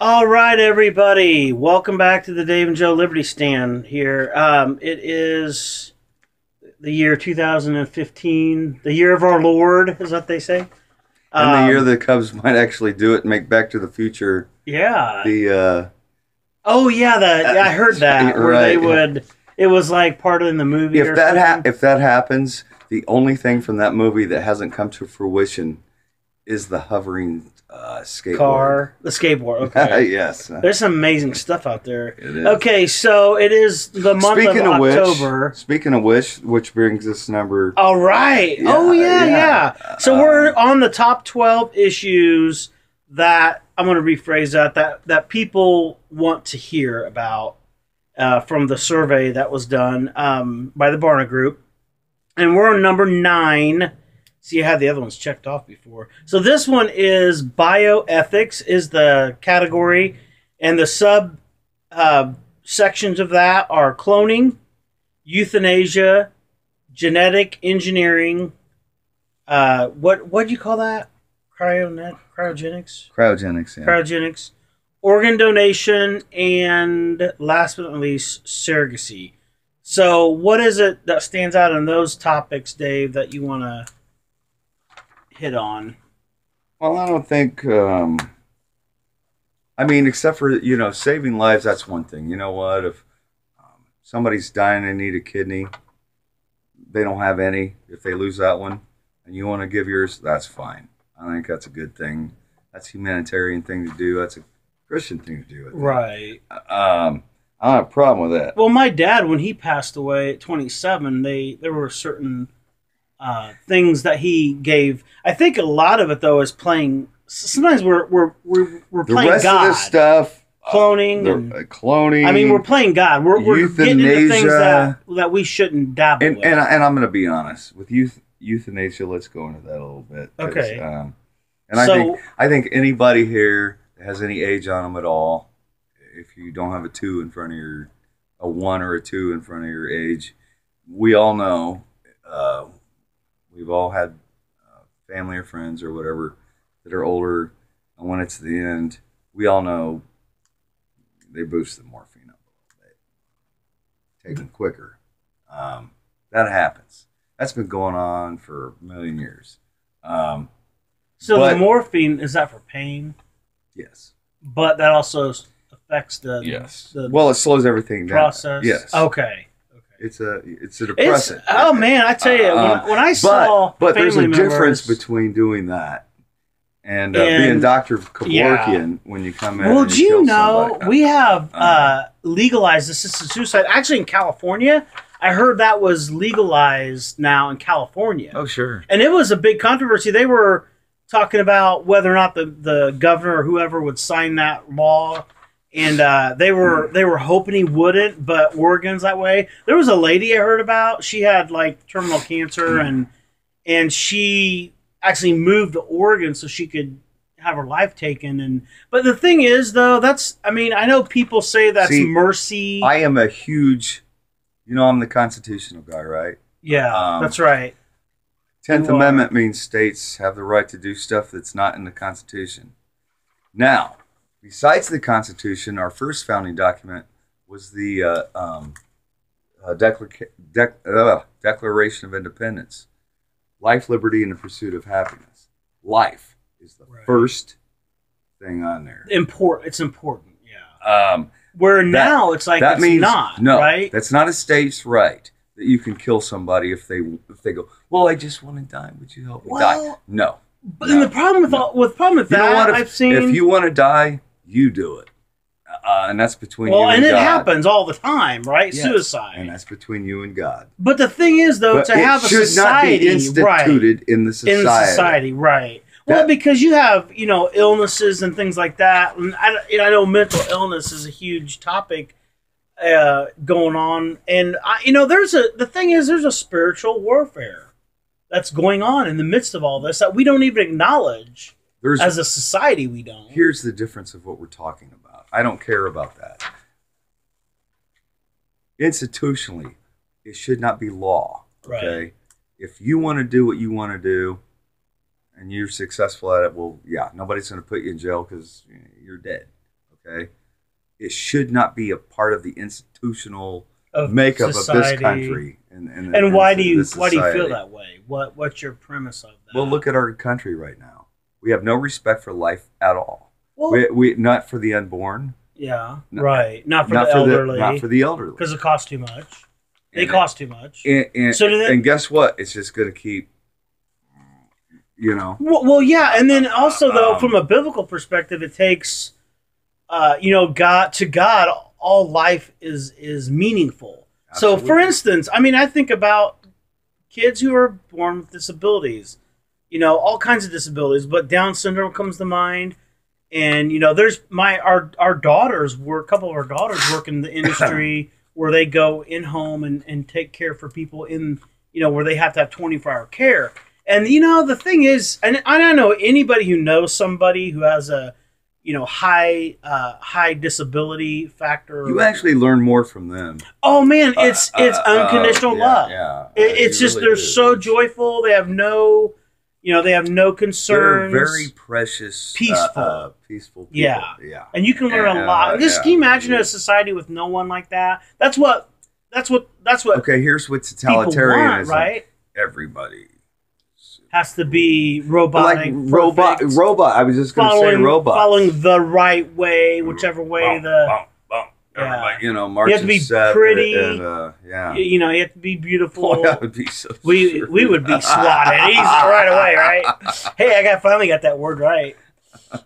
All right, everybody. Welcome back to the Dave and Joe Liberty Stand here. Um, it is the year 2015, the year of our Lord, is what they say. And the Um, year the Cubs might actually do it and make Back to the Future Yeah. the uh, oh, yeah, the, yeah, I heard that. Where they Right. would, it was like part of the movie. or if that ha- if that happens, the only thing from that movie that hasn't come to fruition is the hovering uh, skateboard. car, the skateboard. Okay. yes. There's some amazing stuff out there. It is. Okay, so it is the month Speaking of of which, October. speaking of which, which brings us number. All right. oh yeah, Yeah, yeah. yeah. So Um, we're on the top twelve issues that I'm going to rephrase that that that people want to hear about uh, from the survey that was done um, by the Barna Group, and we're on number nine. See, I had the other ones checked off before. So this one is bioethics is the category, and the sub uh, sections of that are cloning, euthanasia, genetic engineering. Uh, what what do you call that? Cryonet, cryogenics, Cryogenics. Yeah. cryogenics, organ donation, and last but not least, surrogacy. So, what is it that stands out in those topics, Dave, that you want to hit on? Well, I don't think. Um, I mean, except for you know, saving lives. That's one thing. You know what? If um, somebody's dying and need a kidney, they don't have any. If they lose that one, and you want to give yours, that's fine. I think that's a good thing. That's a humanitarian thing to do. That's a Christian thing to do. I. Right. Um, I don't have a problem with that. Well, my dad, when he passed away at 27, they there were certain uh, things that he gave. I think a lot of it though is playing. Sometimes we're we're we're, we're The playing rest God, of the stuff, uh, cloning, the- and uh, cloning. I mean we're playing God. We're we're getting into things that that we shouldn't dabble and with. and, and I'm going to be honest with youth euthanasia. Let's go into that a little bit. Okay. Um, and I think I think anybody here that has any age on them at all, if you don't have a two in front of your, a one or a two in front of your age, we all know. Uh, we've all had uh, family or friends or whatever that are older, and when it's the end, we all know they boost the morphine up a little bit, take them quicker. Um, that happens. That's been going on for a million years. Um, so but- the morphine is that for pain, yes. but that also affects the the Well, it slows everything down. process. Yes. Okay. Okay. It's a it's a It's, oh man, I tell you, Uh, when, when I saw but but there's a family difference between doing that and, uh, And- being Dr. Kevorkian when you come in. Well, do you know somebody. we have Uh, uh, legalized assisted suicide? Actually, in California, I heard that was legalized now in California, oh sure. and it was a big controversy. They were talking about whether or not the, the governor or whoever would sign that law, and uh, they were they were hoping he wouldn't. But Oregon's that way. There was a lady I heard about. She had like terminal cancer, and and she actually moved to Oregon so she could have her life taken and but the thing is though that's i mean i know people say that's See, mercy I am a huge, you know, I'm the constitutional guy, right? yeah um, that's right Tenth You are. Amendment means states have the right to do stuff that's not in the Constitution. Now, besides the Constitution, our first founding document was the uh, um, uh, Declar- uh, Declaration of Independence: life, liberty, and the pursuit of happiness. Life is the Right. first thing on there. important it's important yeah Um, where now it's like that it's means not no. right That's not a state's right that you can kill somebody if they if they go. Well, I just want to die. Would you help me die? No. but then the problem with all, with problem with You that? If, i've seen if you want to die, you do it, uh, and that's between well you and, and it God. happens all the time right Yes, suicide and that's between you and God. but the thing is though but to have a society instituted in the society. in the society, right? Well, because you have you know illnesses and things like that, and I, you know, I know mental illness is a huge topic uh, going on, and I, you know, there's a the thing is there's a spiritual warfare that's going on in the midst of all this that we don't even acknowledge There's as a society. We don't. here's the difference of what we're talking about. I don't care about that. Institutionally, it should not be law. Okay. Right. If you want to do what you want to do, and you're successful at it, well, yeah, nobody's going to put you in jail because you're dead. Okay, it should not be a part of the institutional Of makeup society. of this country. And, and, And why do you why do you feel that way? What what's your premise of that? Well, look at our country right now. We have no respect for life at all. Well, We, we not for the unborn, yeah, No- right. Not for not the for elderly the not for the elderly. because it costs too much. They And- cost too much. And, and, So they- and guess what? It's just going to keep. You know, Well, well, yeah, and then also though, Um, from a biblical perspective, it takes, uh, you know, God to God, all life is is meaningful. So, for instance, I mean, I think about kids who are born with disabilities, you know, all kinds of disabilities, but Down syndrome comes to mind. And you know, there's my our our daughters were a couple of our daughters work in the industry where they go in home and and take care for people in you know where they have to have 24 hour care. And you know, the thing is, and I don't know anybody who knows somebody who has a you know high uh, high disability factor. you actually learn more from them. oh man, it's Uh, it's uh, unconditional yeah, love. Yeah, It, it's just really they're so joyful. They have no, you know, they have no They're concerns. very precious, uh, Peaceful. uh, peaceful. People. Yeah. yeah. and you can learn Yeah, a lot. Just yeah. can you imagine a society with no one like that? That's what. That's what. That's what Okay, here's what totalitarianism. want, right? Everybody. Has to be Like robotic, robot, perfect, robot. I was just going to say robot. following the right way, whichever way the Bump, bump. Yeah. Everybody, you know, You marching have to be pretty. And, uh, yeah. you know you have to be beautiful. Boy, that would be so. we we would be swatted easy right away, right? Hey, I got finally got that word right.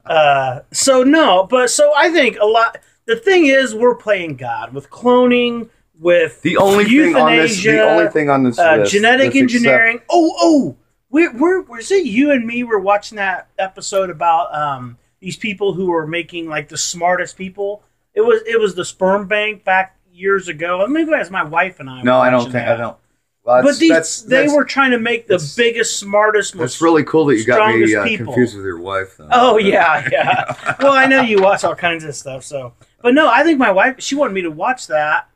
Uh, so no, but so I think a lot. The thing is, we're playing God with cloning, with The only thing on this, the only thing on this uh, list genetic engineering. Oh, oh, we're, we're, was it you and me were watching that episode about um, these people who are making like the smartest people? It was it was the sperm bank back years ago. Maybe it was my wife and I. no, I don't think that. I don't. Well, But these that's, they that's, were trying to make the biggest, smartest. That's most- really cool that you got me uh, confused with your wife. Though. Oh yeah, yeah. well, I know you watch all kinds of stuff, so. But no, I think my wife she wanted me to watch that,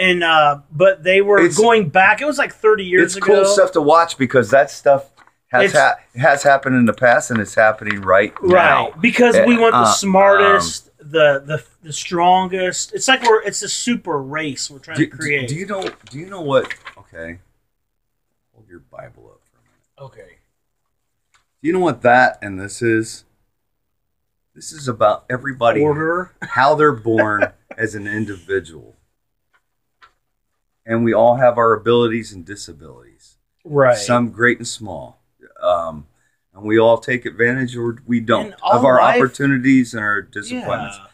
and uh, but they were It's- going back. It was like thirty years ago. it's ago. cool stuff to watch because that stuff has ha- has happened in the past and it's happening right, now. right? now. Because we Uh, want the uh, smartest, the the the strongest. It's like we're it's a super race we're trying Do, to create. do you know? Do you know what? Okay, hold your Bible up for a minute. okay. Do you know what that and this is? This is about everybody Order. how they're born as an individual. And we all have our abilities and disabilities, Right. some great and small. Um, and we all take advantage or we don't of our life- opportunities and our disappointments. yeah.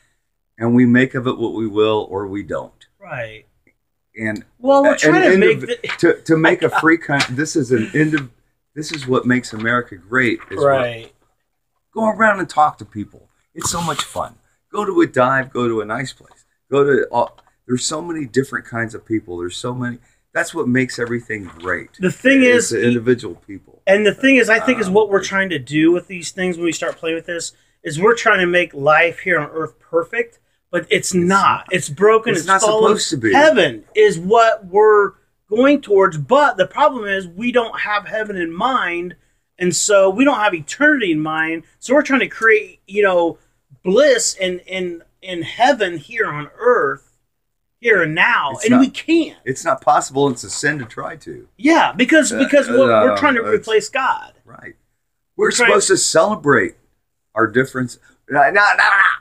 And we make of it what we will or we don't. Right. And Well, we're trying to make indiv- the, to, to make a free country, this is an indiv- this is what makes America great. Right. go around and talk to people. It's so much fun. Go to a dive. Go to a nice place. Go to. all there's so many different kinds of people. There's so many. That's what makes everything great. The thing is, the individual people. And the thing is, I think is Um, what we're trying to do with these things when we start playing with this is we're trying to make life here on Earth perfect, but it's not. It's broken. it's It's, not fallen. supposed to be. Heaven is what we're going towards, but the problem is we don't have heaven in mind, and so we don't have eternity in mind. So we're trying to create, you know, bliss in in in heaven here on Earth, here and now, It's and not- we can't. It's not possible. It's a sin to try to. Yeah, because Uh, because we're, we're uh, trying to replace God. Right. We're, We're supposed to celebrate our difference. No, no, no, no.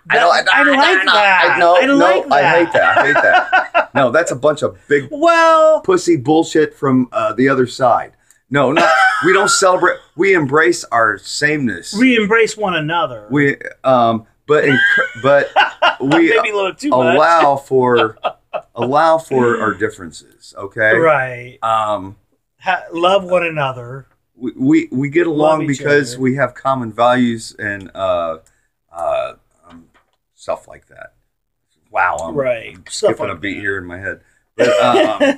I, don't, I no, like no, that. I, no, I no, like I hate that. I hate that. no, that's a bunch of big Well, pussy bullshit from uh, the other side. No, not, we don't celebrate. We embrace our sameness. we embrace one another. We um, but enc- but we maybe a little too much. allow for allow for our differences. Okay. Right. Um, Ha- love one another. we, we we get along because other. we have common values and uh, uh, um, stuff like that. Wow, I'm Right. Stuff skipping like a beat that. here in my head. But, um,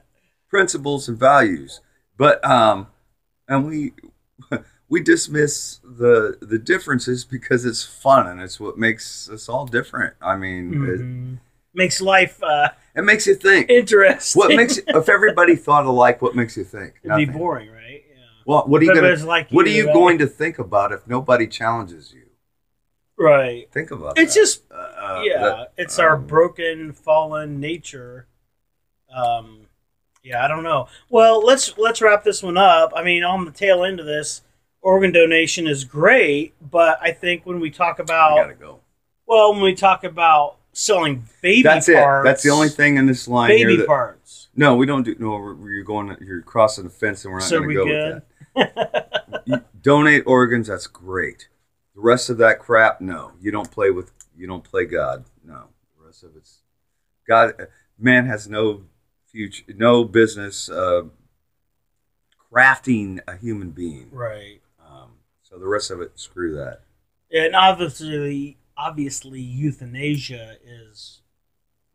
principles and values. But um, and we we dismiss the the differences because it's fun and it's what makes us all different. I mean, Mhm. Makes life uh, it, makes you think. interesting. What makes if everybody thought alike? What makes you think? It'd be boring, right? Yeah. Well, what are you gonna? like What are you, you right? going to think about if nobody challenges you? Right. Think about It's that. just Uh, Uh, yeah, that- it's our um, broken, fallen nature. Um, yeah, I don't know. Well, let's let's wrap this one up. I mean, on the tail end of this, organ donation is great, but I think when we talk we about gotta go. well, when we talk about selling baby That's parts, it. That's the only thing in this line baby here. That, parts. no, we don't do. No, you're going. You're crossing the fence, and we're not So going to go good? with that. You donate organs. That's great. The rest of that crap, no. You don't play with. You don't play God. No. The rest of it's God. Man has no future, no business uh, crafting a human being. Right. Um, so the rest of it, screw that. Yeah, And obviously, obviously, euthanasia is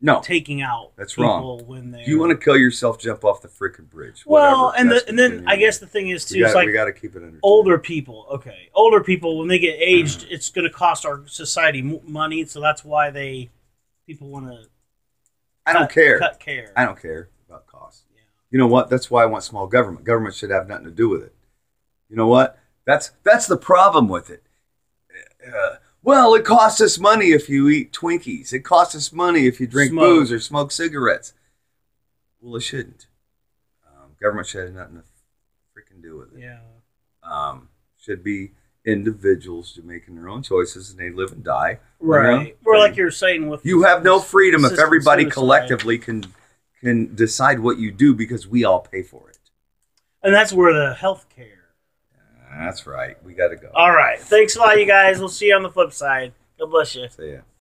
No. taking out That's people wrong. when they. You want to kill yourself, jump off the freaking bridge. Well, Whatever. and the, and then I guess the thing is too, we it's got, like we got to keep it under. older people. Okay, older people when they get aged, it's going to cost our society money, so that's why they people want to. I don't care. Cut care. I don't care about cost. Yeah. You know what? That's why I want small government. Government should have nothing to do with it. You know what? That's that's the problem with it. Uh, well, it costs us money if you eat Twinkies. It costs us money if you drink Smoke. booze or smoke cigarettes. Well, it shouldn't. Um, government should have nothing to freaking do with it. Yeah. Um, should be individuals to making their own choices and they live and die. on their own Right. Or like you're saying with You have no freedom if everybody suicide. collectively can can decide what you do because we all pay for it. and that's where the health care. That's right. We got to go. All right. Thanks a lot, you guys. We'll see you on the flip side. God bless you. See yeah.